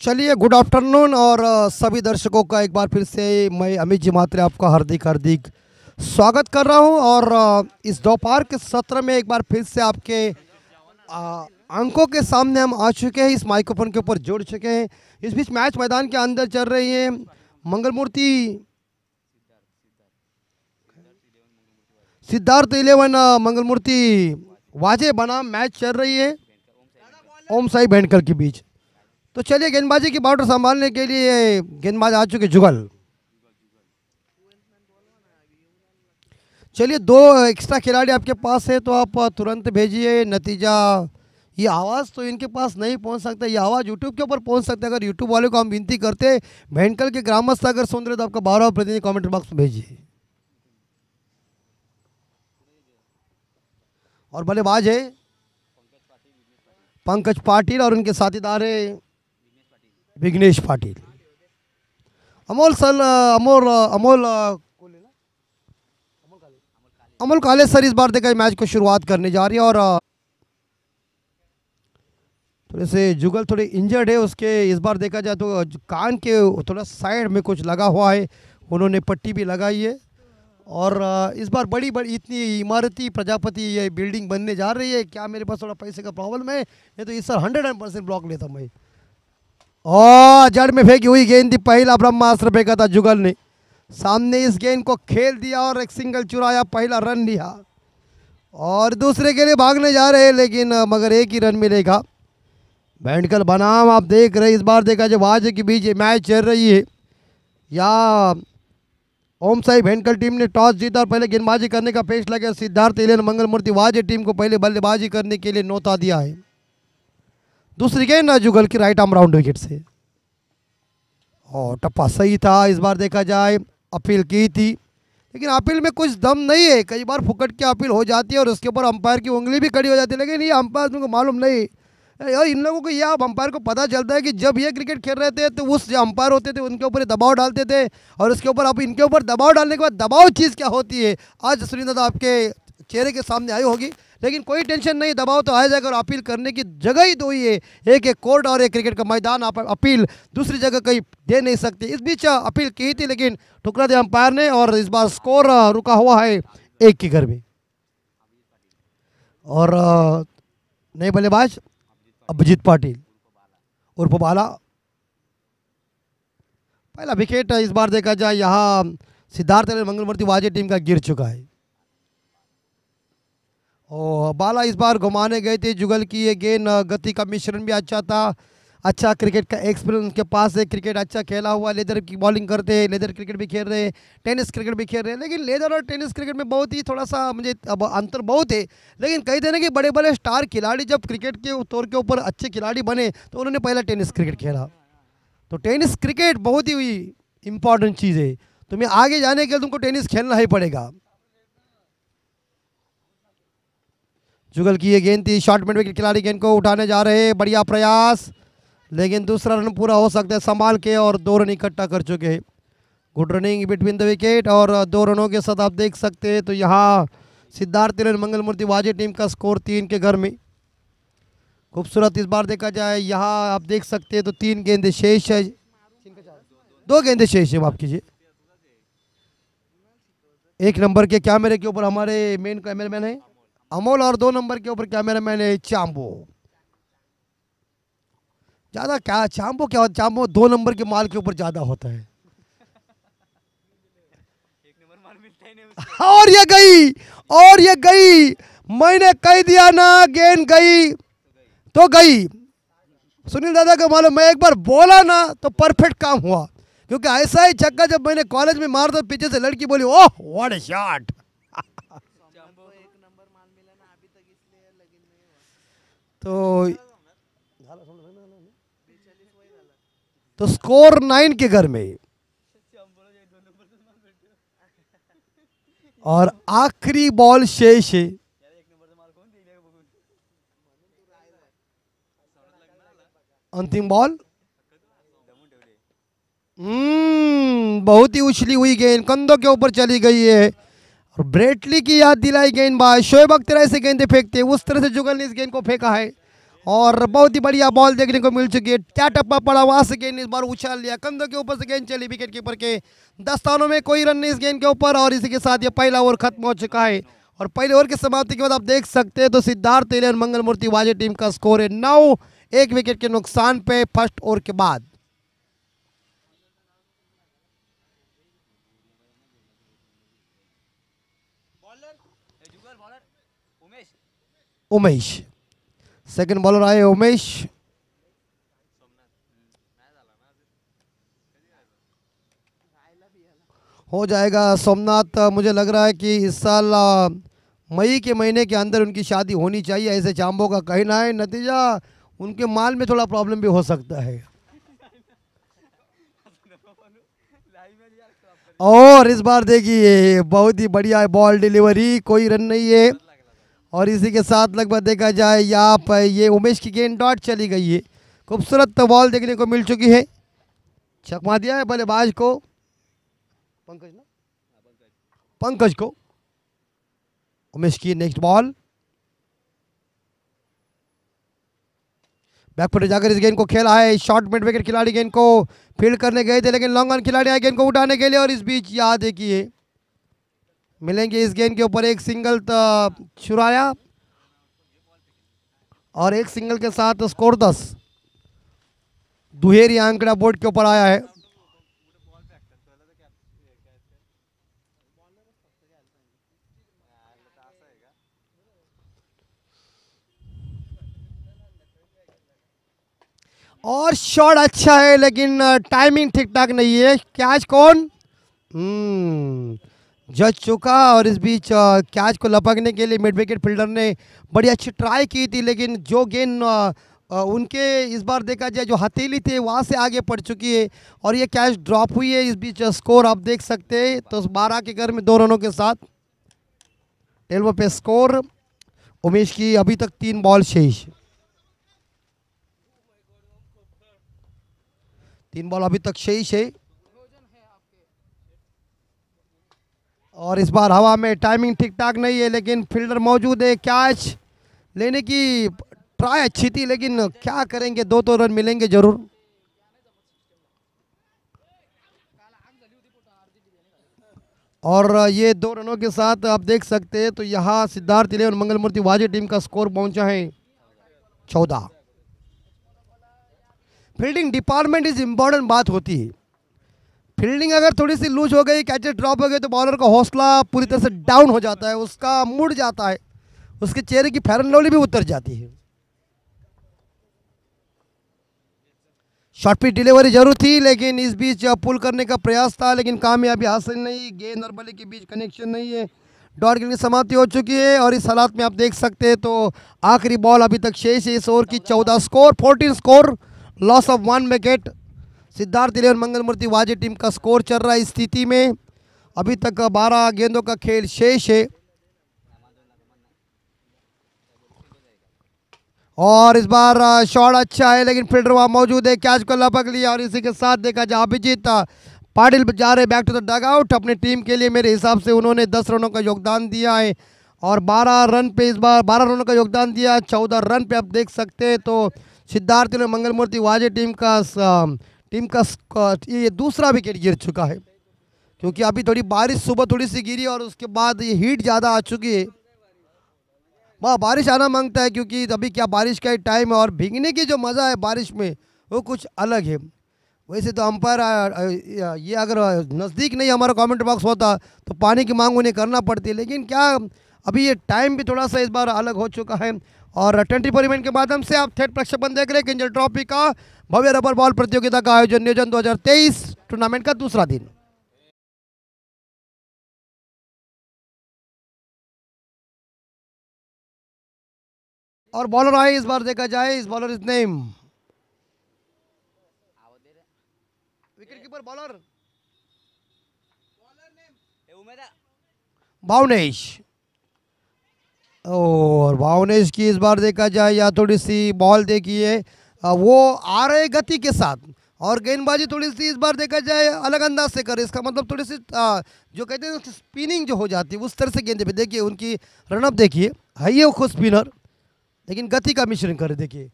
चलिए good afternoon और सभी दर्शकों का एक बार फिर से मैं अमित जी मात्रे आपका हार्दिक हार्दिक स्वागत कर रहा हूँ और इस दोपहर के सत्र में एक बार फिर से आपके अंकों के सामने हम आ चुके हैं, इस माइक्रोफोन के ऊपर जुड़ चुके हैं। इस बीच मैच मैदान के अंदर चल रही है मंगल मूर्ति सिद्धार्थ इलेवन मंगल मूर्ति वाजे बनाम मैच चल रही है, ओम साई भेंडकर के बीच। तो चलिए, गेंदबाजी की बाउंड्री संभालने के लिए गेंदबाज आ चुके, जुगल। चलिए, दो एक्स्ट्रा खिलाड़ी आपके पास है तो आप तुरंत भेजिए नतीजा। ये आवाज़ तो इनके पास नहीं पहुँच सकता, ये आवाज़ यूट्यूब के ऊपर पहुँच सकता है। अगर यूट्यूब वाले को हम विनती करते भैंकल के ग्रामस्थ अगर सुन रहे तो आपका बारह प्रतिनिधि कमेंट बॉक्स में भेजिए। और बल्लेबाज है, पंकज पाटिल और उनके साथीदार है। विघ्नेश पाटिल अमोल सल अमोल अमोल अमोल काले सर इस बार देखा मैच को शुरुआत करने जा रही है और थोड़े से जुगल, थोड़े इंजर्ड है उसके। इस बार देखा जाए तो कान के थोड़ा साइड में कुछ लगा हुआ है। उन्होंने पट्टी भी लगाई है। और इस बार बड़ी बड़ी, इतनी इमारती प्रजापति ये बिल्डिंग बनने जा रही है। क्या मेरे पास थोड़ा पैसे का प्रॉब्लम है? ये तो इस सर हंड्रेड परसेंट ब्लॉक लेता मैं। और जड़ में फेंकी हुई गेंद थी। पहला ब्रह्मास्त्र फेंका था जुगल ने। सामने इस गेंद को खेल दिया और एक सिंगल चुराया, पहला रन लिया। और दूसरे के लिए भागने जा रहे हैं, लेकिन मगर एक ही रन मिलेगा। बैंडकल बनाम, आप देख रहे इस बार देखा जब आज के बीच मैच चल रही है। या, ओम साई भेंडकल टीम ने टॉस जीता और पहले गेंदबाजी करने का फैसला किया। सिद्धार्थ इलेन मंगलमूर्ति वाजे टीम को पहले बल्लेबाजी करने के लिए नौता दिया है। दूसरी गेंद ना जुगल की राइट आर्म राउंड विकेट से। और टप्पा सही था, इस बार देखा जाए, अपील की थी। लेकिन अपील में कुछ दम नहीं है। कई बार फुकट की अपील हो जाती है और उसके ऊपर अंपायर की उंगली भी खड़ी हो जाती है। लेकिन ये अंपायर को मालूम नहीं। यार, इन लोगों को ये अब अंपायर को पता चलता है कि जब ये क्रिकेट खेल रहे थे तो उस जो अंपायर होते थे, उनके ऊपर दबाव डालते थे। और उसके ऊपर, अब इनके ऊपर दबाव डालने के बाद दबाव चीज़ क्या होती है? आज सुनील दादा आपके चेहरे के सामने आई होगी। लेकिन कोई टेंशन नहीं, दबाव तो आ जाएगा और अपील करने की जगह ही दो ही है। एक एक कोर्ट और एक क्रिकेट का मैदान, आप अपील दूसरी जगह कहीं दे नहीं सकते। इस बीच अपील की थी, लेकिन ठुकरा दिया अंपायर ने और इस बार स्कोर रुका हुआ है एक के घर में और नए बल्लेबाज, अभिजीत पाटिल, उर्फ़ बाला। पहला विकेट इस बार देखा जाए, यहाँ सिद्धार्थ मंगलमूर्ति वाजे टीम का गिर चुका है। और बाला इस बार घुमाने गए थे, जुगल की ये गेंद गति का मिश्रण भी अच्छा था। अच्छा क्रिकेट का एक्सपीरियंस उनके पास है, क्रिकेट अच्छा खेला हुआ लेदर की बॉलिंग करते हैं, लेदर क्रिकेट भी खेल रहे हैं टेनिस क्रिकेट भी खेल रहे हैं। लेकिन लेदर और टेनिस क्रिकेट में बहुत ही थोड़ा सा मुझे अब अंतर बहुत है। लेकिन कई देना कि बड़े बड़े स्टार खिलाड़ी जब क्रिकेट के तौर के ऊपर अच्छे खिलाड़ी बने तो उन्होंने पहला टेनिस क्रिकेट खेला। तो टेनिस क्रिकेट बहुत ही इंपॉर्टेंट चीज़ है। तुम्हें आगे जाने के लिए तुमको टेनिस खेलना ही पड़ेगा। जुगल की ये गेंद थी शॉर्ट मिड विकेट खिलाड़ी गेंद को उठाने जा रहे हैं। बढ़िया प्रयास, लेकिन दूसरा रन पूरा हो सकता है संभाल के और दो रन इकट्ठा कर चुके हैं। Good running between the wicket और दो रनों के साथ आप देख सकते हैं। तो यहाँ सिद्धार्थ तिरन मंगल मूर्ति वाजे टीम का स्कोर तीन के घर में। खूबसूरत इस बार देखा जाए, यहाँ आप देख सकते हैं तो तीन गेंदे शेष है। दो गेंदे शेष है, माफ़ कीजिए। एक नंबर के कैमरे के ऊपर हमारे मेन कैमरामैन है। अमोल और दो नंबर के ऊपर कैमरा मैन है चाम्बो ज़्यादा क्या चाम्बो क्या होता चाम्बो दो नंबर के माल के ऊपर ज़्यादा होता है। और ये गई, और ये गई, मैंने कह दिया ना, गेंद गई तो गई। सुनील दादा को मालूम, मैं एक बार बोला ना तो परफेक्ट काम हुआ। क्योंकि ऐसा ही छक्का जब मैंने कॉलेज में मार तो पीछे से लड़की बोली, ओह व्हाट ए शॉट तो तो स्कोर नाइन के घर में। और आखिरी बॉल शेष है। अंतिम बॉल हम्म बहुत ही उछली हुई गेंद कंधों के ऊपर चली गई है। और ब्रेटली की याद दिलाई गेंदबाज शोएब अख्तर ऐसे गेंदे फेंकते उस तरह से जुगल ने इस गेंद को फेंका है। और बहुत ही बढ़िया बॉल देखने को मिल चुकी है। क्या टप्पा पड़ा वहाँ से गेंद इस बार उछाल लिया। कंधों के ऊपर से गेंद चली विकेट कीपर के। दस स्थानों में कोई रन नहीं इस गेंद के ऊपर और इसी के साथ ये पहला ओवर खत्म हो चुका है। और पहले ओवर की समाप्ति के बाद आप देख सकते हैं तो सिद्धार्थ तेले और मंगल मूर्ति वाजे टीम का स्कोर है नौ। एक विकेट के नुकसान पे फ़र्स्ट ओवर के बाद। उमेश। सेकंड बॉलर आए उमेश। हो जाएगा सोमनाथ। मुझे लग रहा है कि इस साल मई के महीने के अंदर उनकी शादी होनी चाहिए, ऐसे चांबो का कहना है। नतीजा, उनके माल में थोड़ा प्रॉब्लम भी हो सकता है। और इस बार देखिए बहुत ही बढ़िया बॉल डिलीवरी कोई रन नहीं है। और इसी के साथ लगभग देखा जाए, यहाँ पर ये उमेश की गेंद डॉट चली गई है। खूबसूरत बॉल देखने को मिल चुकी है। छकमा दिया है बल्लेबाज को। पंकज ना? पंकज को। उमेश की नेक्स्ट बॉल बैक फुट जाकर इस गेंद को खेला है। शॉर्ट मिड विकेट खिलाड़ी गेंद को फ़ील्ड करने गए थे, लेकिन लॉन्ग रन खिलाड़ी आए गेंद को उठाने के लिए और इस बीच याद है कि मिलेंगे इस गेंद के ऊपर एक सिंगल छुराया और एक सिंगल के साथ स्कोर दस। दुहेरी आंकड़ा बोर्ड के ऊपर आया है। और शॉट अच्छा है, लेकिन टाइमिंग ठीक ठाक नहीं है। कैच कौन? हम्म जज चुका और इस बीच कैच को लपकने के लिए मिड विकेट फील्डर ने बड़ी अच्छी ट्राई की थी, लेकिन जो गेंद उनके इस बार देखा जाए, जो हथेली थे, वहाँ से आगे पड़ चुकी है और ये कैच ड्रॉप हुई है। इस बीच स्कोर आप देख सकते हैं। तो बारह के घर में दो रनों के साथ टेलवो पे स्कोर उमेश की अभी तक तीन बॉल शेष। तीन बॉल अभी तक शेष है और इस बार हवा में टाइमिंग ठीक ठाक नहीं है, लेकिन फील्डर मौजूद है कैच लेने की ट्राई अच्छी थी, लेकिन क्या करेंगे दो तो रन मिलेंगे ज़रूर। और ये दो रनों के साथ आप देख सकते हैं तो यहाँ सिद्धार्थ इलेवन मंगल मूर्ति वाजे टीम का स्कोर पहुँचा है चौदह। फील्डिंग डिपार्टमेंट इज़ इंपॉर्टेंट बात होती है। फील्डिंग अगर थोड़ी सी लूज हो गई कैचेस ड्रॉप हो गए तो बॉलर का हौसला पूरी तरह से डाउन हो जाता है, उसका मुड़ जाता है, उसके चेहरे की फैरन लवली भी उतर जाती है। शॉर्ट पिच डिलीवरी ज़रूर थी, लेकिन इस बीच पुल करने का प्रयास था, लेकिन कामयाबी हासिल नहीं, गेंद और बल्ले के बीच कनेक्शन नहीं है। डॉट की समाप्ति हो चुकी है, और इस हालात में आप देख सकते हैं तो आखिरी बॉल अभी तक शेष है, इस ओवर की चौदह score fourteen score loss of one wicket Siddharth eleven Mangalmurti Waje team का स्कोर चल रहा है इस स्थिति में अभी तक बारह गेंदों का खेल शेष है और इस बार शॉट अच्छा है लेकिन फील्डर वहाँ मौजूद है कैच को लपक लिया और इसी के साथ देखा जाए अभिजीत पाटिल जा रहे back to the dugout अपनी टीम के लिए मेरे हिसाब से उन्होंने दस रनों का योगदान दिया है और बारह रन पे इस बार बारह रनों का योगदान दिया चौदह रन पे आप देख सकते हैं तो सिद्धार्थ ने मंगल मूर्ति वाजे टीम का टीम का ये दूसरा विकेट गिर चुका है। क्योंकि अभी थोड़ी बारिश सुबह थोड़ी सी गिरी और उसके बाद ये हीट ज़्यादा आ चुकी है। वहाँ बारिश आना माँगता है क्योंकि अभी क्या बारिश का ही टाइम है और भीगने की जो मज़ा है बारिश में, वो कुछ अलग है। वैसे तो अंपायर ये अगर नज़दीक नहीं हमारा कमेंट बॉक्स होता तो पानी की मांग उन्हें करना पड़ती है। लेकिन क्या अभी ये टाइम भी थोड़ा सा इस बार अलग हो चुका है। और ट्वेंटी फोर इवेंट के माध्यम से आप थेट प्रक्षेपण देख रहे हैं किंजल ट्रॉफी का भव्य रबर बॉल प्रतियोगिता का आयोजन नियोजन 2023 टूर्नामेंट का दूसरा दिन। और बॉलर आए इस बार देखा जाए इस bowler his name wicket keeper bowler Bhavnesh. और भावनेश की इस बार देखा जाए या थोड़ी सी बॉल देखिए वो आ रहे गति के साथ। और गेंदबाजी थोड़ी सी इस बार देखा जाए अलग अंदाज से करे। इसका मतलब थोड़ी सी आ, जो कहते हैं स्पिनिंग जो हो जाती है उस तरह से गेंदे पे देखिए उनकी रनअप देखिए। है ये खुद स्पिनर लेकिन गति का मिश्रण करे देखिए।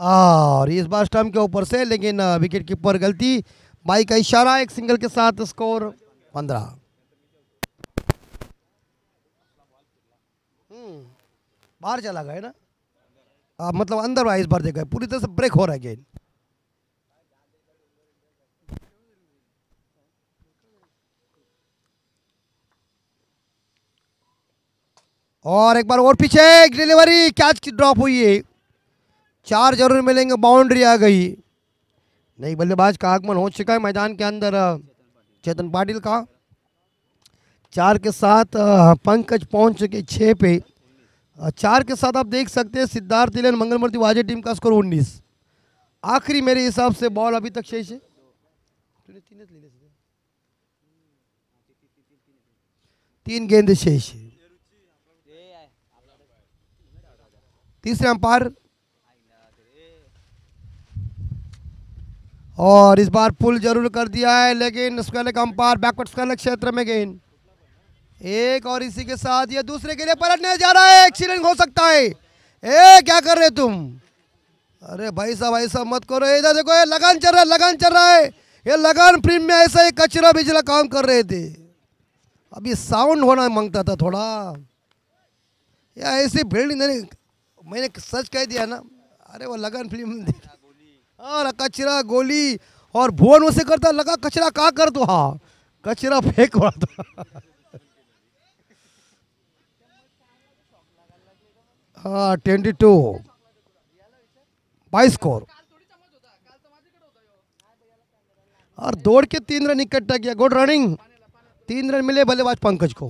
और इस बार स्टम्प के ऊपर से लेकिन विकेट कीपर गलती। बाई का इशारा एक सिंगल के साथ स्कोर पंद्रह। बाहर चला गया ना? आ, मतलब अंदर आया इस बार देखा पूरी तरह से ब्रेक हो रहा है गेंद और एक बार और पीछे डिलीवरी कैच ड्रॉप हुई है। चार ज़रूर मिलेंगे बाउंड्री आ गई। नहीं बल्लेबाज का आगमन हो चुका है मैदान के अंदर चेतन पाटिल का। चार के साथ पंकज पहुँच चुके छः पे। चार के साथ आप देख सकते हैं, सिद्धार्थ तिलन, मंगलमूर्ति वाजे टीम का स्कोर उन्नीस। आखिरी मेरे हिसाब से बॉल अभी तक शेष है। तीन गेंद शेष है। तीसरे अंपायर। और इस बार पुल ज़रूर कर दिया है, लेकिन स्क्वायर का अंपायर बैकवर्ड स्क्वायर क्षेत्र में गेंद। एक और इसी के साथ ये दूसरे के लिए पलटने जा रहा है। एक्सीडेंट हो सकता है। ए, क्या कर रहे तुम? अरे भाई साहब, ऐसा मत करो। इधर देखो, ये लगान चल रहा है, लगान चल रहा है। ये लगान फ़िल्म में ऐसा ही कचरा बिजला काम कर रहे थे। अभी साउंड होना माँगता था थोड़ा। या ऐसी बिल्डिंग नहीं, मैंने सच कह दिया ना। अरे वो लगन फ़िल्म हाँ कचरा गोली और भुवन उसे करता, लगा कचरा का कर दो? हाँ कचरा फेंक हुआ था। ट्वेंटी टू बाईस स्कोर और दौड़ के तीन रन इकट्ठा किया। गुड रनिंग तीन रन मिले बल्लेबाज पंकज को।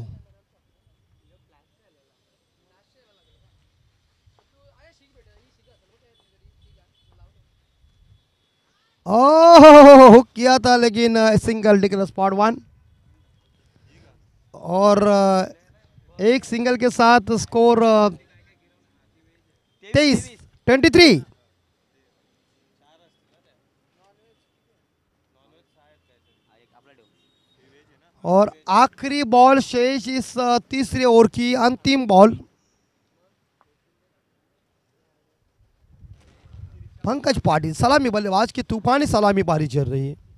ओह, किया था लेकिन सिंगल डिकल स्पॉट वन और एक सिंगल के साथ स्कोर तेईस ट्वेंटी थ्री और आखिरी बॉल शेष इस तीसरे ओवर की अंतिम बॉल पंकज पाटिल, सलामी बल्लेबाज की तूफानी सलामी पारी चल रही है।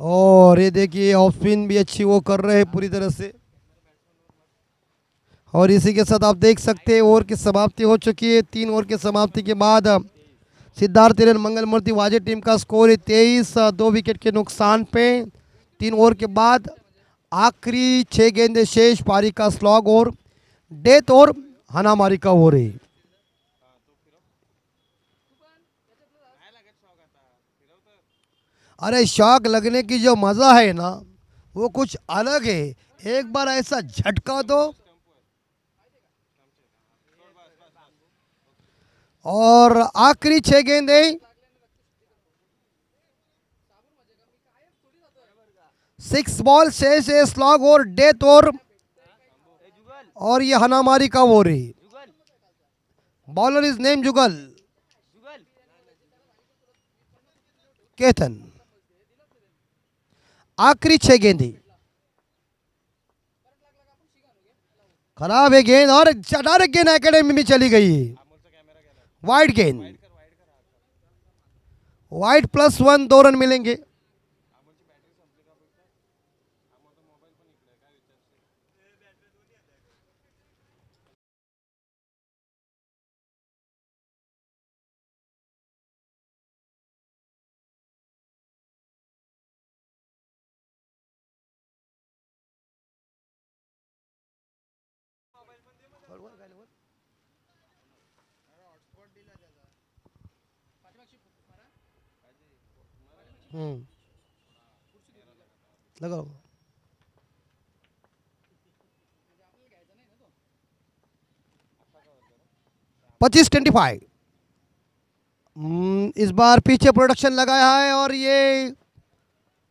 और ये देखिए ऑफ़ स्पिन भी अच्छी वो कर रहे हैं पूरी तरह से। और इसी के साथ आप देख सकते हैं, ओवर की समाप्ति हो चुकी है। तीन ओवर की समाप्ति के बाद सिद्धार्थ तिरन मंगलमूर्ति वाजे टीम का स्कोर है तेईस दो विकेट के नुकसान पे। तीन ओवर के बाद, आखिरी छः गेंदे शेष, पारी का स्लॉग और डेथ और हनामारी का ओवर है। अरे शौक लगने की जो मज़ा है ना, वो कुछ अलग है। एक बार ऐसा झटका दो। और आखिरी छह गेंदे। सिक्स बॉल शेष है स्लॉग और डेथ और और ये हनामारी का ओवर रही bowler his name Jugal Ketan आखिरी छह गेंदे खराब है गेंद और डायरेक्ट गेंद एकेडमी में चली गई। वाइड गेंद। वाइड प्लस वन दो रन मिलेंगे। लगाओ। पच्चीस ट्वेंटी फाइव। इस बार पीछे प्रोडक्शन लगाया है और ये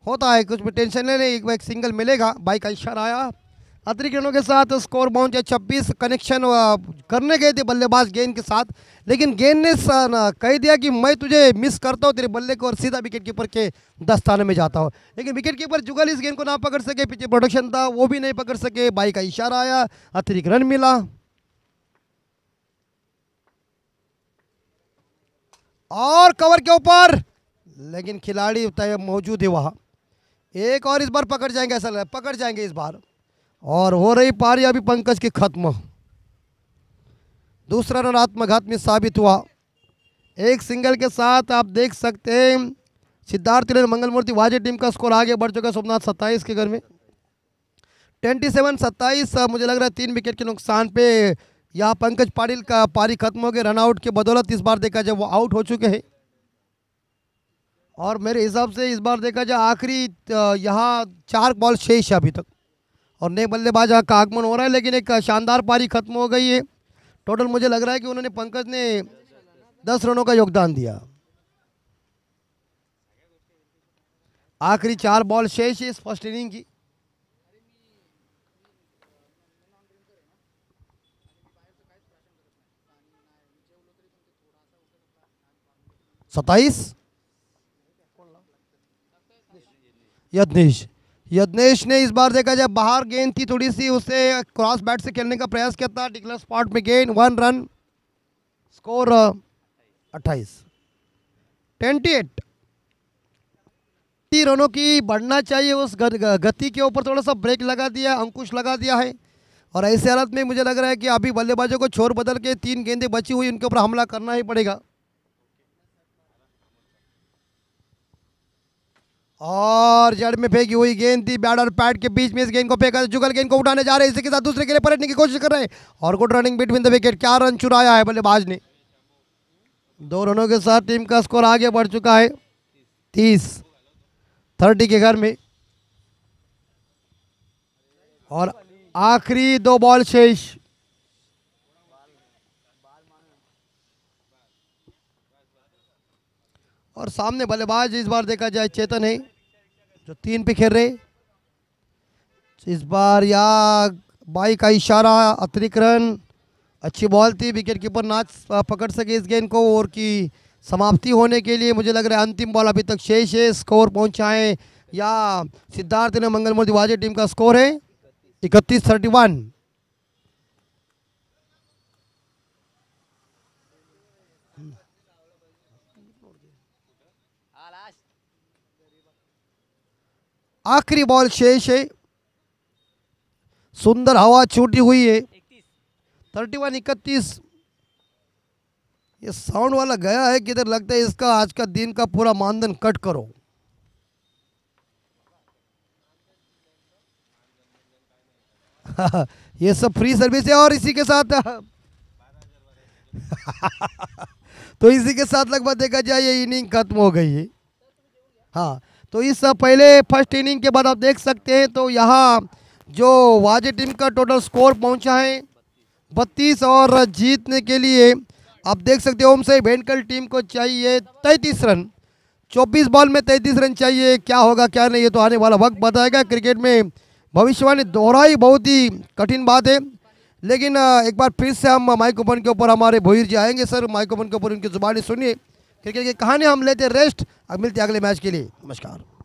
होता है, कुछ भी टेंशन नहीं एक बाइक सिंगल मिलेगा, बाइक का इशारा आया। अतिरिक्त रनों के साथ स्कोर पहुँचे, छब्बीस कनेक्शन करने गए थे बल्लेबाज गेंद के साथ। लेकिन गेंद ने कह दिया कि मैं तुझे मिस करता हूँ, तेरे बल्ले को और सीधा विकेट कीपर के दस्ताने में जाता हूँ। लेकिन विकेट कीपर जुगल इस गेंद को ना पकड़ सके, पीछे प्रोडक्शन था, वो भी नहीं पकड़ सके। बाई का इशारा आया, अतिरिक्त रन मिला। और कवर के ऊपर, लेकिन खिलाड़ी मौजूद है वहाँ। एक और इस बार पकड़ जाएँगे, ऐसा पकड़ जाएँगे इस बार। और हो रही पारी अभी पंकज की खत्म। दूसरा रन आत्मघात में साबित हुआ। एक सिंगल के साथ आप देख सकते हैं, सिद्धार्थ मंगल मूर्ति वाजे टीम का स्कोर आगे बढ़ चुका है, सोमनाथ सत्ताईस के घर में। ट्वेंटी सेवन सत्ताईस मुझे लग रहा है तीन विकेट के नुकसान पे यहाँ पंकज पाटिल का पारी खत्म हो गया। रनआउट के बदौलत इस बार देखा जाए, वो आउट हो चुके हैं। और मेरे हिसाब से इस बार देखा जाए, आखिरी यहाँ चार बॉल शेष है अभी तक। और नए बल्लेबाज का आगमन हो रहा है, लेकिन एक शानदार पारी खत्म हो गई है। टोटल मुझे लग रहा है कि उन्होंने पंकज ने दस रनों का योगदान दिया। आखिरी चार बॉल शेष है इस फ़र्स्ट इनिंग की। सताइस यज्ञेश यज्ञेश ने इस बार देखा जाए बाहर गेंद थी थोड़ी सी, उसे क्रॉस बैट से खेलने का प्रयास किया था। डिक्लर स्पॉट में गेंद वन रन स्कोर अट्ठाईस। ट्वेंटी एट रनों की बढ़ना चाहिए उस गति के ऊपर थोड़ा सा ब्रेक लगा दिया, अंकुश लगा दिया है। और ऐसे हालत में मुझे लग रहा है कि अभी बल्लेबाजों को छोर बदल के तीन गेंदें बची हुई, उनके ऊपर हमला करना ही पड़ेगा। और जड़ में फेंकी हुई गेंद थी बैट और पैड के बीच में इस गेंद को फेंका, जुगल गेंद को उठाने जा रहे हैं। इसी के साथ दूसरे के लिए पलटने की कोशिश कर रहे हैं। और good running between the wicket क्या रन चुराया है बल्लेबाज ने? दो रनों के साथ टीम का स्कोर आगे बढ़ चुका है। तीस थर्टी के घर में। और आखिरी दो बॉल शेष। और सामने बल्लेबाज इस बार देखा जाए चेतन है, जो तीन पे खेल रहे। इस बार या बाई का इशारा, अतिरिक्त रन, अच्छी बॉल थी विकेट कीपर नाच पकड़ सके इस गेंद को, और की समाप्ति होने के लिए मुझे लग रहा है अंतिम बॉल अभी तक शेष है, स्कोर पहुँचाए या सिद्धार्थ ने मंगलमूर्ति वाजे टीम का स्कोर है, इकतीस थर्टी वन आखिरी बॉल शेष है। सुंदर हवा छूटी हुई है। थर्टी वन इकतीस। ये साउंड वाला गया है, किधर लगता है इसका आज का दिन का पूरा मानदन कट करो। ये सब फ्री सर्विस है और इसी के साथ। तो इसी के साथ लगभग देखा जाए, ये इनिंग खत्म हो गई है। हाँ तो इस पहले फ़र्स्ट इनिंग के बाद आप देख सकते हैं तो यहाँ जो वाजे टीम का टोटल स्कोर पहुँचा है, बत्तीस और जीतने के लिए आप देख सकते हो, ओम से भेंडकल टीम को चाहिए तैंतीस रन। 24 बॉल में तैंतीस रन चाहिए, क्या होगा, क्या नहीं, ये तो आने वाला वक्त बताएगा। क्रिकेट में भविष्यवाणी दोहराई बहुत ही कठिन बात है, लेकिन एक बार फिर से हम माइक ओपन के ऊपर हमारे भोईर जी आएँगे, सर। माइक ओपन के ऊपर उनकी जुबानी सुनिए। क्रिकेट की कहानी हम लेते रेस्ट। अब मिलते अगले मैच के लिए। नमस्कार।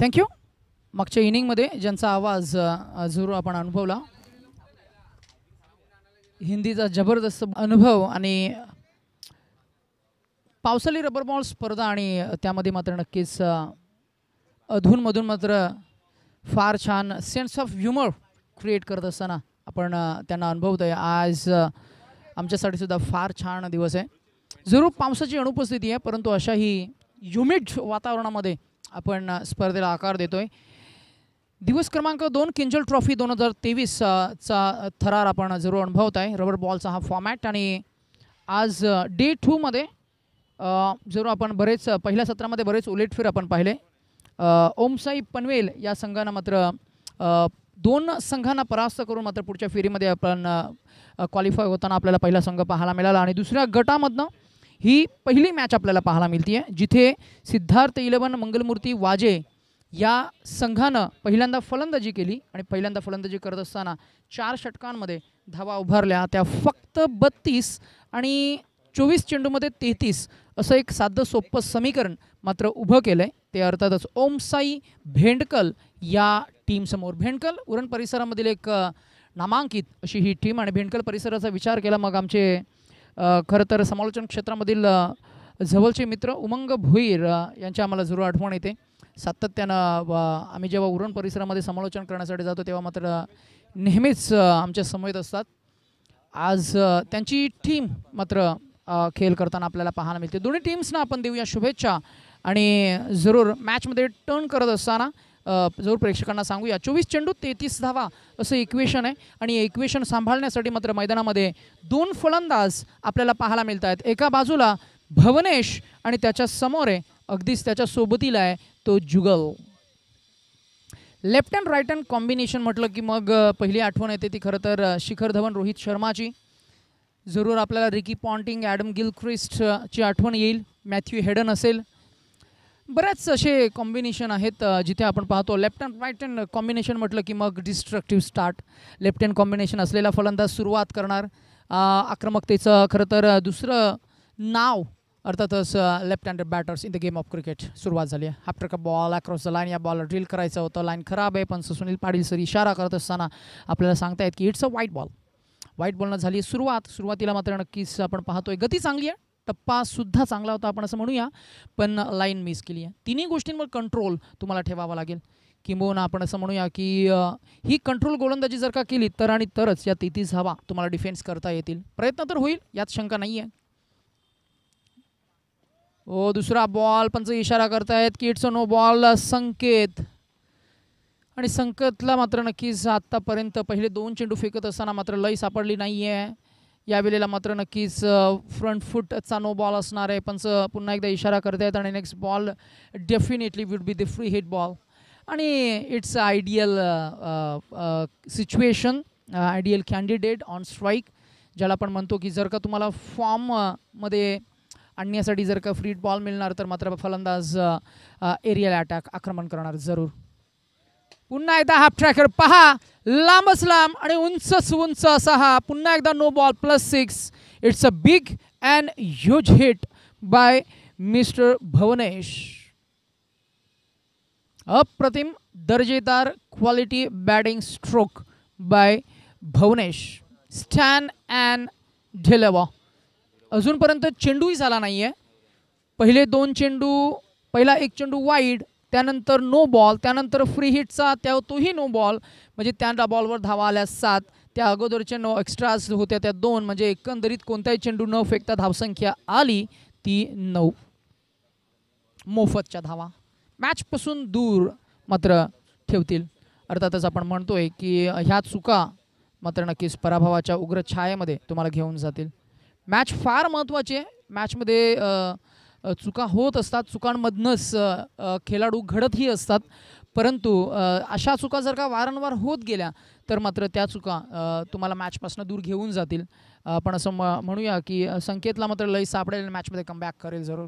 थँक्यू मागच्या इनिंगमध्ये ज्यांचा आवाज जरूर आपण अनुभवला. हिंदीचा जबरदस्त अनुभव आणि पावसाळी रबर बॉल स्पर्धा आणि त्यामध्ये मात्र नक्कीच अधूनमधून मात्र फार छान सेन्स ऑफ ह्युमर क्रिएट करत असताना आपण त्यांना अनुभवतो आहे आज आमच्यासाठी सुद्धा फार छान दिवस आहे. जरूर पावसाची अनुपस्थिती आहे परंतु अशाही ह्युमिड वातावरणामध्ये आपण स्पर्धेला आकार देतोय. दिवस क्रमांक दोन किंजल ट्रॉफी दोन हजार तेवीसचा थरार आपण जरूर अनुभवत आहे रबर बॉलचा हा फॉर्मॅट आणि आज डे टूमध्ये जरूर आपण बरेच पहिल्या सत्रामध्ये बरेच उलेटफेर आपण पाहिले. ओमसाई पनवेल या संघानं मात्र दोन संघांना परास्त करून मात्र पुढच्या फेरीमध्ये आपण क्वालिफाय होताना आपल्याला पहिला संघ पाहायला मिळाला. आणि दुसऱ्या गटामधनं ही पहिली मॅच आपल्याला पाहायला मिळते आहे जिथे सिद्धार्थ इलेवन मंगलमूर्ती वाजे या संघानं पहिल्यांदा फलंदाजी केली आणि पहिल्यांदा फलंदाजी करत असताना चार षटकांमध्ये धावा उभारल्या. त्या फक्त बत्तीस आणि चोवीस चेंडूमध्ये तेहतीस असं एक साधं सोपं समीकरण मात्र उभं केलं आहे ते अर्थातच ओमसाई भेंडकल या टीमसमोर. भेंडकल उरण परिसरामधील एक नामांकित अशी ही टीम आणि भेंडकल परिसराचा विचार केला मग आमचे खरं तर समालोचन क्षेत्रामधील जवळचे मित्र उमंग भुईर यांची आम्हाला जरूर आठवण येते. सातत्यानं व आम्ही जेव्हा उरण परिसरामध्ये समालोचन करण्यासाठी जातो तेव्हा मात्र नेहमीच आमच्या समवेत असतात. आज त्यांची टीम मात्र खेळ करताना आपल्याला पाहायला मिळते. दोन्ही टीम्सना आपण देऊया शुभेच्छा आणि जरूर मॅचमध्ये टर्न करत असताना जरूर प्रेक्षकांना सांगूया. चोवीस चेंडू तेहतीस धावा असं इक्वेशन आहे. आणि इक्वेशन सांभाळण्यासाठी मात्र मैदानामध्ये दोन फलंदाज आपल्याला पाहायला मिळत आहेत एका बाजूला भवनेश आणि त्याच्यासमोर आहे अगदीच त्याच्या सोबतीला आहे तो Jugal. Left hand right hand combination म्हटलं की मग पहिली आठवण येते ती खरं तर शिखर धवन रोहित शर्माची. जरूर आपल्याला रिकी पॉन्टिंग ॲडम गिलख्रिस्टची आठवण येईल. मॅथ्यू हेडन असेल. बऱ्याच असे कॉम्बिनेशन आहेत जिथे आपण पाहतो left and right hand combination म्हटलं की मग destructive start left hand combination असलेला फलंदाज सुरुवात करणार. आक्रमकतेचं खरं तर दुसरं नाव अर्थातच left handed batters in the game of cricket सुरुवात झाली आहे. आफ्टर का बॉल अक्रॉस द लाईन या बॉलला ड्रिल करायचं होतं. लाईन खराब आहे पण सुनील पाटील सर इशारा करत असताना आपल्याला सांगतायत की it's a wide ball white बॉलनं झाली सुरुवात. सुरुवातीला मात्र नक्कीच आपण पाहतोय गती चांगली आहे. टप्पासुद्धा चांगला होता आपण असं म्हणूया. पण लाईन मिस केली आहे. तिन्ही गोष्टींवर कंट्रोल तुम्हाला ठेवावा लागेल. किंबहुना आपण असं म्हणूया की ही कंट्रोल गोलंदाजी जर का केली तर आणि तरच या तेहतीस धावा तुम्हाला डिफेन्स करता येतील. प्रयत्न तर होईल यात शंका नाही आहे ओ दुसरा बॉल पंच इशारा करतायत. की इट्स अ नो बॉल संकेत. आणि संकेतला मात्र नक्कीच आत्तापर्यंत पहिले दोन चेंडू फेकत असताना मात्र लय सापडली नाही आहे यावेळेला मात्र नक्कीच फ्रंट फुटचा नो बॉल असणार आहे. पण पुन्हा एकदा इशारा करतायत आणि next ball definitely would be the free hit ball आणि it's ideal situation ideal candidate on strike ज्याला आपण म्हणतो की जर का तुम्हाला फॉर्ममध्ये आणण्यासाठी जर का फ्री बॉल मिळणार तर मात्र फलंदाज एरियल अटॅक आक्रमण करणार जरूर. पुन्हा एकदा हाफ ट्रॅकर पहा. लांबच लांब आणि उंचच उंच असा हा. पुन्हा एकदा no ball plus six it's a big and huge hit by mister Bhavnesh अप्रतिम दर्जेदार quality batting stroke by Bhavnesh stand and deliver अजूनपर्यंत चेंडूही झाला नाही आहे पहिले दोन चेंडू पहिला एक चेंडू वाईड त्यानंतर नो बॉल त्यानंतर फ्री हिटचा त्या तोही नो बॉल म्हणजे त्या बॉलवर धावा आल्या सात. त्या अगोदरच्या नो एक्स्ट्राज होत्या त्या दोन. म्हणजे एकंदरीत कोणताही चेंडू न फेकता धावसंख्या आली ती नऊ. मोफतच्या धावा. मॅचपासून दूर मात्र ठेवतील. अर्थातच आपण म्हणतोय की ह्या चुका मात्र नक्कीच पराभवाच्या उग्र छायेमध्ये तुम्हाला घेऊन जातील. मॅच फार महत्त्वाची आहे मॅचमध्ये चुका होत असतात चुकांमधनंच खेळाडू घडतही असतात. परंतु अशा चुका जर का वारंवार होत गेल्या तर मात्र त्या चुका तुम्हाला मॅचपासून दूर घेऊन जातील. आपण असं म म्हणूया की संकेतला मात्र लई सापडेल मॅचमध्ये कमबॅक करेल जरूर.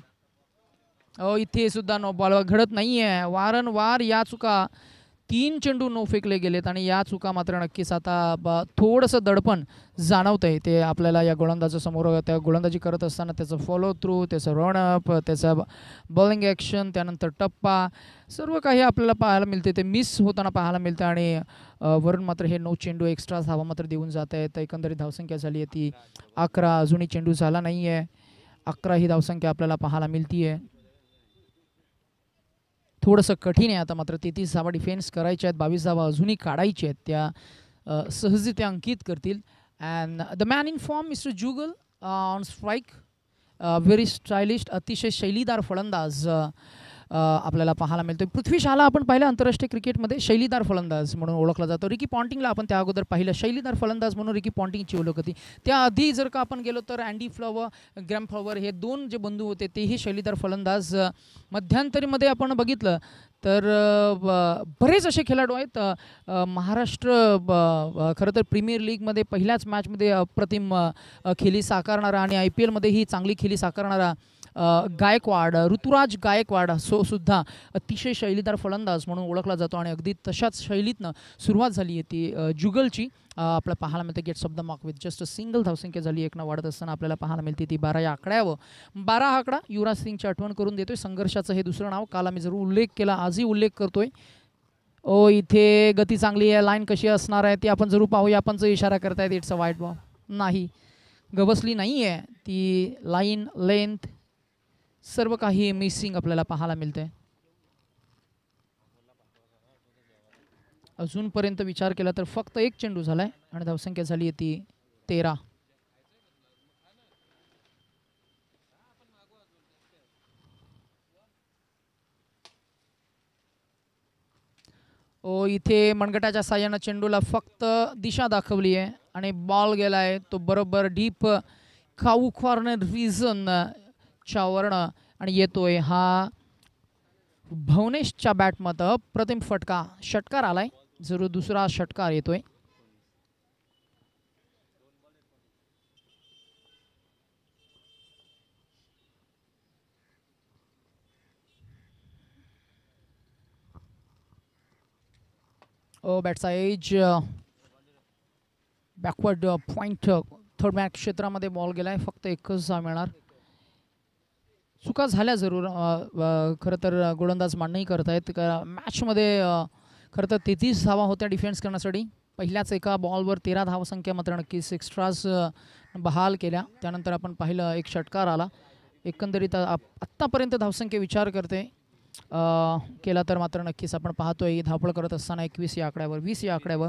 अहो इथे सुद्धा नो बॉल घडत नाही आहे वारंवार या चुका तीन चेंडू नो फेकले गेलेत आणि या चुका मात्र नक्कीच आता थोडंसं दडपण जाणवतं आहे ते आपल्याला या गोलंदाजासमोर त्या गोलंदाजी करत असताना त्याचं फॉलो थ्रू त्याचं रनअप त्याचं बॉलिंग ॲक्शन त्यानंतर टप्पा सर्व काही आपल्याला पाहायला मिळते. ते मिस होताना पाहायला मिळतं आणि वरून मात्र हे नऊ चेंडू एक्स्ट्रा धावा मात्र देऊन जात आहेत. एकंदरीत धावसंख्या झाली आहे ती अकरा. अजूनही चेंडू झाला नाही आहे अकरा ही धावसंख्या आपल्याला पाहायला मिळती आहे थोडंसं कठीण आहे आता मात्र तेहतीस धावा डिफेन्स करायच्या आहेत बावीस धावा अजूनही काढायच्या आहेत त्या सहज त्या अंकित करतील. And the man in form mister Jugal on strike very stylish अतिशय शैलीदार फलंदाज uh, आपल्याला पाहायला मिळतो पृथ्वी शाला आपण पाहिलं आंतरराष्ट्रीय क्रिकेटमध्ये शैलीदार फलंदाज म्हणून ओळखला जातो. रिकी पॉन्टिंगला आपण त्या अगोदर पाहिलं. शैलीदार फलंदाज म्हणून रिकी पॉन्टिंगची ओळख होती. त्याआधी जर का आपण गेलो तर अँडी फ्लॉवर ग्रॅम फ्लॉवर हे दोन जे बंधू होते तेही शैलीदार फलंदाज मध्यंतरीमध्ये आपण बघितलं तर बरेच असे खेळाडू आहेत. महाराष्ट्र ब- खरं तर प्रीमियर लीगमध्ये पहिल्याच मॅचमध्ये अप्रतिम खेळी साकारणारा आणि आय पी एलमध्येही चांगली खेळी साकारणारा गायकवाड ऋतुराज गायकवाड सो सुद्धा अतिशय शैलीदार फलंदाज म्हणून ओळखला जातो आणि अगदी तशाच शैलीतनं सुरुवात झाली आहे ती जुगलची. आपल्याला पाहायला मिळते gets off the mark with just a single धावसंख्या झाली एकनं वाढत असताना आपल्याला पाहायला मिळते ती बारा या आकड्यावर. बारा आकडा युवराज सिंगची आठवण करून देतोय. संघर्षाचं हे दुसरं नाव काल आम्ही जरूर उल्लेख केला आजही उल्लेख करतोय. ओ इथे गती चांगली आहे लाईन कशी असणार आहे ती आपण जरूर पाहूया. आपण जो इशारा करतायत इट्स अ वाईट बॉ नाही. गबसली नाही आहे ती लाईन लेंथ सर्व काही मिसिंग आपल्याला पाहायला मिळते अजूनपर्यंत विचार केला तर फक्त एक चेंडू झालाय आणि धावसंख्या झाली आहे ती तेरा. ओ इथे मनगटाच्या साह्यानं चेंडूला फक्त दिशा दाखवली आहे आणि बॉल गेला आहे तो बरोबर डीप खाऊ कॉर्नर रिझन च्या वर्ण आणि येतोय हा भवनेशच्या बॅटमध्ये प्रतिम फटका षटकार आलाय. जरूर दुसरा षटकार येतोय. ओ बॅटचा edge backward point third man क्षेत्रामध्ये बॉल गेलाय. फक्त एकच मिळणार चुका झाल्या जरूर. खरं तर गोलंदाज मान्यही करत आहेत. का मॅचमध्ये खरं तर तेहतीस धावा होत्या डिफेन्स करण्यासाठी. पहिल्याच एका बॉलवर तेरा धावसंख्या मात्र नक्कीच एक्स्ट्राज बहाल केल्या. त्यानंतर आपण पाहिलं एक षटकार आला. एकंदरीत आत्तापर्यंत धावसंख्या विचार करते. केला तर मात्र नक्कीच आपण पाहतोय. धावपळ करत असताना एकवीस या आकड्यावर वीस या आकड्यावर.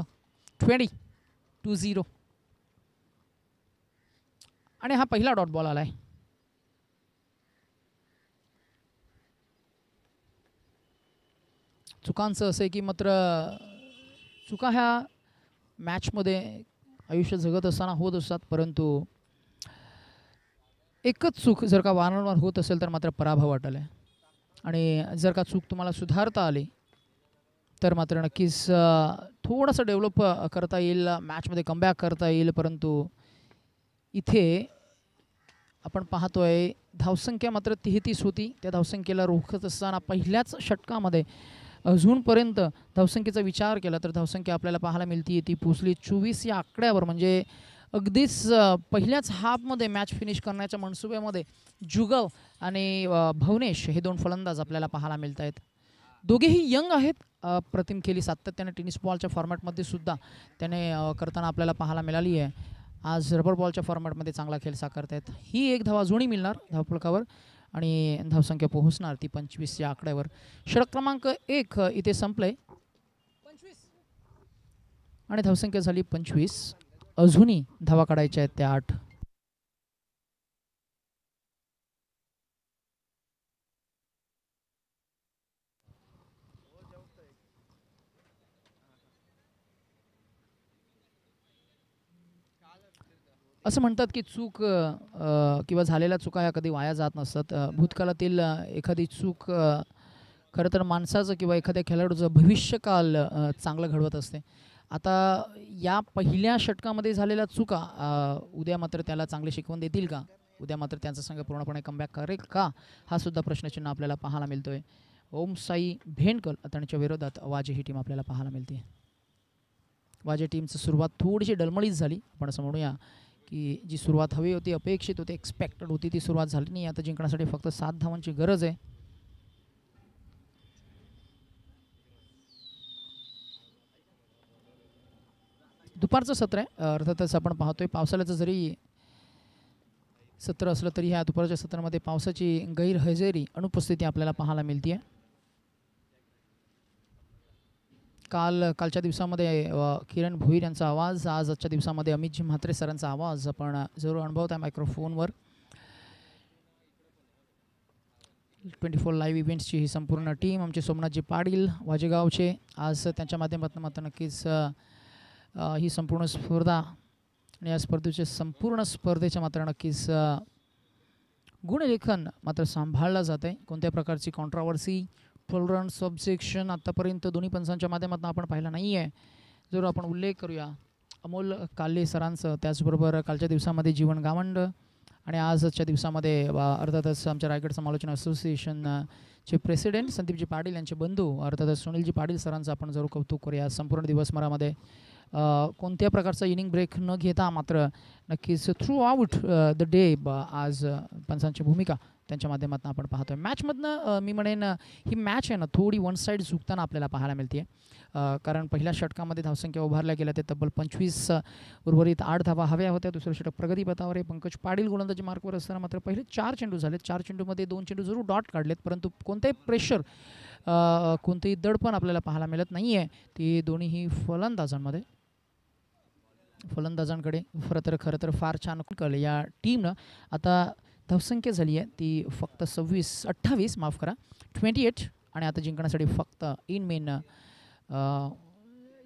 Twenty two zero. आणि हा पहिला डॉट बॉल आला आहे चुकांचं असं आहे की मात्र चुका ह्या मॅचमध्ये आयुष्य जगत असताना होत असतात परंतु एकच चूक जर का वारंवार होत असेल तर मात्र पराभव वाटेल आणि जर का चूक तुम्हाला सुधारता आली तर मात्र नक्कीच थोडंसं डेव्हलप करता येईल मॅचमध्ये कमबॅक करता येईल परंतु इथे आपण पाहतो आहे धावसंख्या मात्र तेहतीस होती. त्या धावसंख्येला रोखत असताना पहिल्याच षटकामध्ये अजूनपर्यंत धावसंख्येचा विचार केला तर धावसंख्या आपल्याला पाहायला मिळते. ती पोचली चोवीस या आकड्यावर. म्हणजे अगदीच पहिल्याच हाफमध्ये मॅच फिनिश करण्याच्या मनसुब्यामध्ये जुगव आणि भवनेश हे दोन फलंदाज आपल्याला पाहायला मिळत आहेत दोघेही यंग आहेत. प्रतिम केली सातत्याने टेनिस बॉलच्या फॉर्मॅटमध्ये सुद्धा त्याने करताना आपल्याला पाहायला मिळाली आहे. आज रबर बॉलच्या फॉर्मॅटमध्ये चांगला खेळ आहेत ही एक धावा जुणी मिळणार धावफलकावर. आणि धावसंख्या पोहोचणार ती पंचवीस या आकड्यावर. षडक क्रमांक एक इथे संपलंय. आणि धावसंख्या झाली पंचवीस. अजूनही धावा काढायच्या आहेत त्या आठ. असं म्हणतात की चूक किंवा झालेल्या चुका ह्या कधी वाया जात नसतात. भूतकाळातील एखादी चूक खरं तर माणसाचं किंवा एखाद्या खेळाडूचं भविष्यकाल चांगलं घडवत असते. आता या पहिल्या षटकामध्ये झालेल्या चुका उद्या मात्र त्याला चांगली शिकवण देतील का? उद्या मात्र त्यांचा संघ पूर्णपणे कमबॅक करेल का? हा सुद्धा प्रश्नचिन्ह आपल्याला पाहायला मिळतोय. ओम साई भेंडकल त्यांच्या विरोधात वाजे ही टीम आपल्याला पाहायला मिळते वाजे टीमची सुरुवात थोडीशी डलमळीत झाली. आपण असं म्हणूया की जी सुरुवात हवी होती अपेक्षित होती एक्सपेक्टेड होती ती सुरुवात झाली नाही. आता जिंकण्यासाठी फक्त सात धावांची गरज आहे. दुपारचं सत्र आहे. अर्थातच आपण पाहतोय पावसाळ्याचं जरी सत्र असलं तरी ह्या दुपारच्या सत्रामध्ये पावसाची गैरहजेरी अनुपस्थिती आपल्याला पाहायला मिळते आहे काल कालच्या दिवसामध्ये किरण भोईर यांचा आवाज आज आजच्या दिवसामध्ये अमितजी म्हात्रे सरांचा आवाज. आपण जरूर अनुभवत आहे मायक्रोफोनवर. ट्वेंटी फोर लाईव्ह इव्हेंट्सची ही संपूर्ण टीम आमचे सोमनाथजी पाटील वाजेगावचे. आज त्यांच्या माध्यमातून मात्र नक्कीच ही संपूर्ण स्पर्धा आणि या स्पर्धेचे संपूर्ण स्पर्धेच्या मात्र नक्कीच गुणलेखन मात्र सांभाळलं जात आहे कोणत्या प्रकारची कॉन्ट्रावर्सी फुल रन सबसेक्शन आत्तापर्यंत दोन्ही पंचांच्या माध्यमातून आपण पाहिला नाही आहे जर आपण उल्लेख करूया. अमोल काले सरांचं त्याचबरोबर कालच्या दिवसामध्ये जीवन गावंड आणि आजच्या दिवसामध्ये वा- अर्थातच आमच्या रायगड समालोचना असोसिएशनचे प्रेसिडेंट संदीपजी पाटील यांचे बंधू अर्थातच सुनीलजी पाटील सरांचं आपण जरूर कौतुक करूया. संपूर्ण दिवसभरामध्ये कोणत्या प्रकारचा इनिंग ब्रेक न घेता मात्र नक्कीच थ्रू आउट द डे आज पंचांची भूमिका त्यांच्या माध्यमातून आपण पाहतोय. मॅचमधनं मी म्हणेन ही मॅच आहे ना थोडी वन साईड झुकताना आपल्याला पाहायला मिळते कारण पहिल्या षटकामध्ये धावसंख्या उभारल्या गेल्या ते तब्बल पंचवीस उर्वरित आठ धावा हव्या होत्या. दुसरं षटक प्रगतीपथावर आहे. पंकज पाटील गोलंदाजी मार्कवर असताना मात्र पहिले चार चेंडू झालेत. चार चेंडूमध्ये दोन चेंडू जरूर डॉट काढलेत परंतु कोणतेही प्रेशर कोणतेही दडपण आपल्याला पाहायला मिळत नाही आहे ती दोन्हीही फलंदाजांमध्ये फलंदाजांकडे. खरं तर खरं तर फार छान कळ या टीमनं आता धावसंख्या झाली आहे. ती फक्त सव्वीस अठ्ठावीस माफ करा ट्वेंटी एट आणि आता जिंकण्यासाठी फक्त इन मेन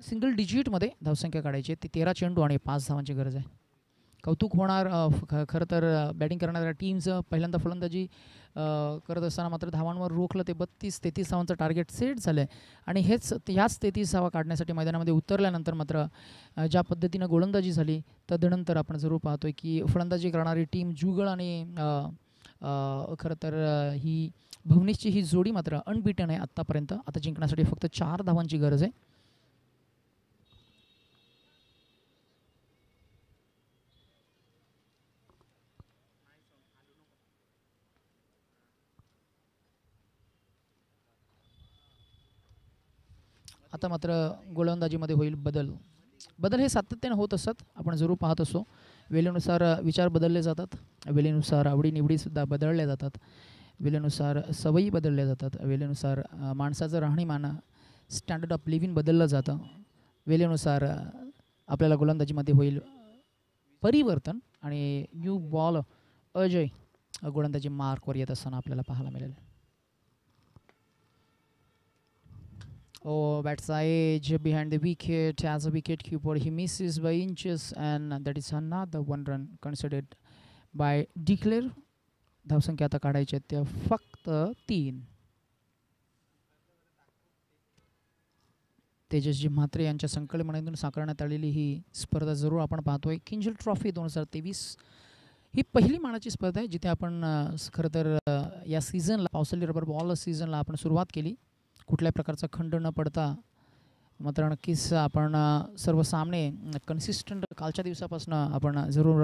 सिंगल डिजिटमध्ये धावसंख्या काढायची आहे. ती तेरा चेंडू आणि पाच धावांची गरज आहे. कौतुक होणार फ- ख- खरं तर बॅटिंग करणाऱ्या टीमचं पहिल्यांदा फलंदाजी करत असताना मात्र धावांवर रोखलं ते बत्तीस तेहतीस धावांचं टार्गेट सेट झालं आहे आणि हेच ह्याच तेहतीस धावा काढण्यासाठी मैदानामध्ये उतरल्यानंतर मात्र ज्या पद्धतीनं गोलंदाजी झाली तदनंतर आपण जरूर पाहतोय की फलंदाजी करणारी टीम जुगळ आणि खरं तर ही भुवनेशची ही जोडी मात्र अनबिटन आहे आत्तापर्यंत आता जिंकण्यासाठी फक्त चार धावांची गरज आहे. आता मात्र गोलंदाजीमध्ये होईल बदल. बदल हे सातत्याने होत असतात आपण जरूर पाहत असतो वेळेनुसार विचार बदलले जातात. वेळेनुसार आवडीनिवडीसुद्धा बदलल्या जातात. वेळेनुसार सवयी बदलल्या जातात. वेळेनुसार माणसाचं राहणीमान स्टँडर्ड ऑफ लिव्हिंग बदललं जातं. वेळेनुसार आपल्याला गोलंदाजीमध्ये होईल परिवर्तन आणि न्यू बॉल अजय गोलंदाजी मार्कवर येत असताना आपल्याला पाहायला मिळेल. Oh, that's the edge behind the wicket. As a wicket keeper, he misses by inches, and that is another one run considered by Declare. धावसंख्या आता काढायची आहेत त्या फक्त तीन तेजसजी म्हात्रे यांच्या संकल्पनेतून साकारण्यात आलेली ही स्पर्धा जरूर आपण पाहतोय किंजल ट्रॉफी दोन हजार तेवीस ही पहिली मानाची स्पर्धा आहे जिथे आपण खरं तर या सीझनला पावसाळी रबर बॉल सीझनला आपण सुरुवात केली कुठल्याही प्रकारचा खंड न पडता मात्र नक्कीच आपण सर्व सामने कन्सिस्टंट कालच्या दिवसापासून आपण जरूर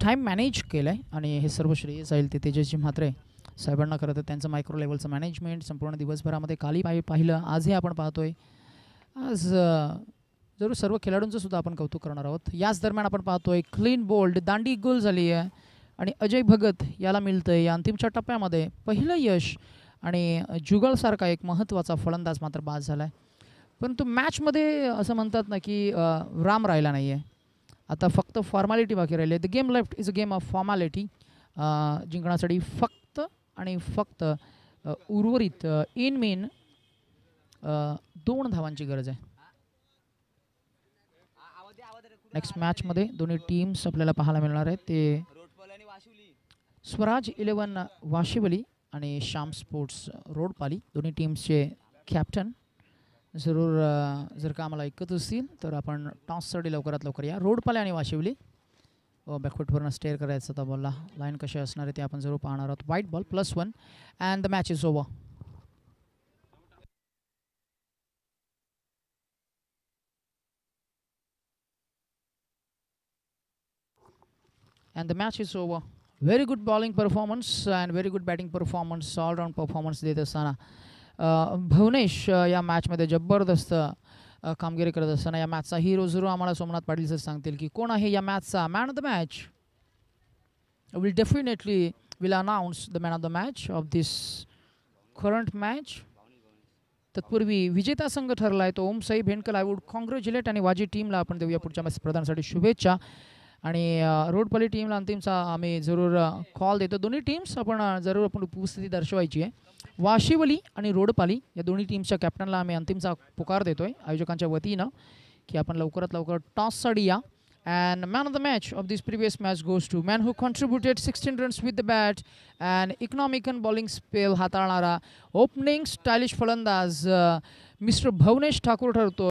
टाईम मॅनेज केलं आहे आणि हे सर्व श्रेय जाईल ते तेजस्वी म्हात्रे साहेबांना. खरं तर त्यांचं मायक्रो लेवलचं मॅनेजमेंट संपूर्ण दिवसभरामध्ये काली पाहि पाहिलं. आजही आपण पाहतो आहे आज जरूर सर्व खेळाडूंचं सुद्धा आपण कौतुक करणार आहोत. याच दरम्यान आपण पाहतो आहे क्लीन बोल्ड दांडी गोल झाली आहे आणि अजय भगत याला मिळतं आहे या अंतिमच्या टप्प्यामध्ये पहिलं यश आणि जुगलसारखा एक महत्त्वाचा फलंदाज मात्र बाद झाला आहे परंतु मॅचमध्ये असं म्हणतात ना की राम राहिला नाही आहे आता फक्त फॉर्मॅलिटी बाकी राहिली आहे. The game left is a game of formality जिंकण्यासाठी फक्त आणि फक्त उर्वरित इन मेन दोन धावांची गरज आहे. नेक्स्ट मॅचमध्ये दोन्ही टीम्स आपल्याला पाहायला मिळणार आहेत. ते स्वराज इलेवन वाशिवली आणि श्याम स्पोर्ट्स रोडपाली दोन्ही टीम्सचे कॅप्टन जरूर जर का आम्हाला ऐकत असतील तर आपण टॉससाठी लवकरात लवकर या. रोडपाली आणि वाशिवली. व बॅकफुटवरनं स्टेअर करायचा होता बॉलला लाईन कसे असणार आहे ते आपण जरूर पाहणार आहोत. Wide ball plus one and the match is over and the match is over. Very good bowling performance and very good batting performance allround performance देत असताना भुवनेश या मॅचमध्ये जबरदस्त कामगिरी करत असताना या मॅचचा हिरो झिरो आम्हाला सोमनाथ पाटील सर सांगतील की कोण आहे या मॅचचा man of the match will definitely will announce the man of the match of this current match तत्पूर्वी विजेता संघ ठरला आहे तो Om Sai Bhendkal I would congratulate आणि वाजी टीमला आपण देऊया पुढच्या मॅच स्पर्धांसाठी शुभेच्छा. आणि रोड पल्ली टीमला अंतिमचा आम्ही जरूर कॉल देतो. दोन्ही टीम्स आपण जरूर आपण उपस्थिती दर्शवायची आहे. वाशिवली आणि रोडपाली या दोन्ही टीम्सच्या कॅप्टनला आम्ही अंतिमचा पुकार देतो आहे आयोजकांच्या वतीनं की आपण लवकरात लवकर टॉस टॉससाठी या. And man of the match of this previous match goes to man who contributed sixteen runs with the bat and economical bowling spell हाताळणारा opening stylish फलंदाज मिस्टर भवनेश ठाकूर ठरतो.